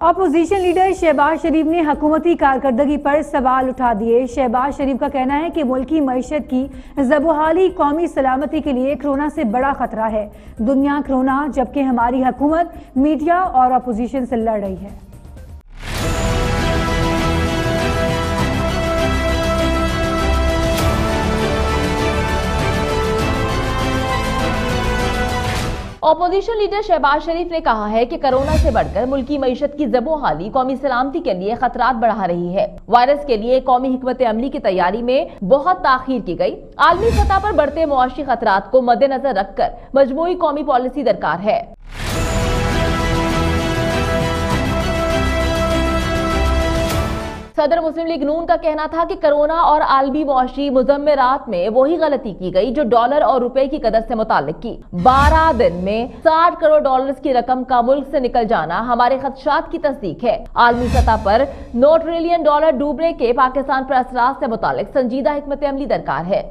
Opposition leader Shahbaz شریف نے حکومتی کارکردگی پر سوال اٹھا دیے۔ شہباز شریف کا کہنا ہے کہ ملکی معیشت کی زبحالی قومی سلامتی کے لیے کرونا سے بڑا خطرہ ہے۔ دنیا کرونا، جبکہ ہماری حکومت، میڈیا اور اپوزیشن سے لڑ رہی ہے۔ اپوزیشن لیڈر شہباز شریف نے کہا ہے کہ کرونا سے بڑھ کر ملکی معیشت کی زبو حالی قومی سلامتی کے لیے خطرات بڑھا رہی ہے۔ وائرس کے لیے قومی حکمت عملی کی تیاری میں بہت تاخیر کی گئی۔ عالمی سطح پر بڑھتے معاشی خطرات کو مد نظر رکھ کر مجموعی قومی پالیسی درکار ہے۔ صدر مسلم لیگ نون کا کہنا تھا کہ کرونا اور عالمی معاشی مزمرات میں وہی غلطی کی گئی جو ڈالر اور روپے کی قدر سے متعلق کی۔ بارہ دن میں ساٹھ کروڑ ڈالرز کی رقم کا ملک سے نکل جانا ہمارے خدشات کی تصدیق ہے۔ عالمی سطح پر نو ٹریلین ڈالر ڈوبنے کے پاکستان پر اثرات سے متعلق سنجیدہ حکمت عملی درکار ہے۔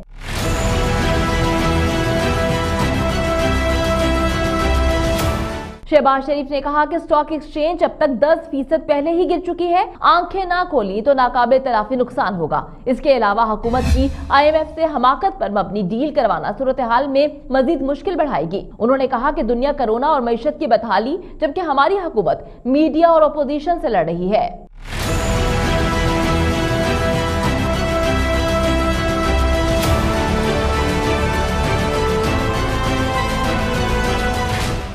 شہباز شریف نے کہا کہ سٹاک ایکسچینج اب تک دس فیصد پہلے ہی گر چکی ہے۔ آنکھیں نہ کھولی تو ناقابل تلافی نقصان ہوگا۔ اس کے علاوہ حکومت کی آئی ایم ایف سے حماقت پر مبنی ڈیل کروانا صورتحال میں مزید مشکل بڑھائے گی۔ انہوں نے کہا کہ دنیا کرونا اور معیشت کی بتحالی جبکہ ہماری حکومت میڈیا اور اپوزیشن سے لڑ رہی ہے۔